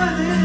나는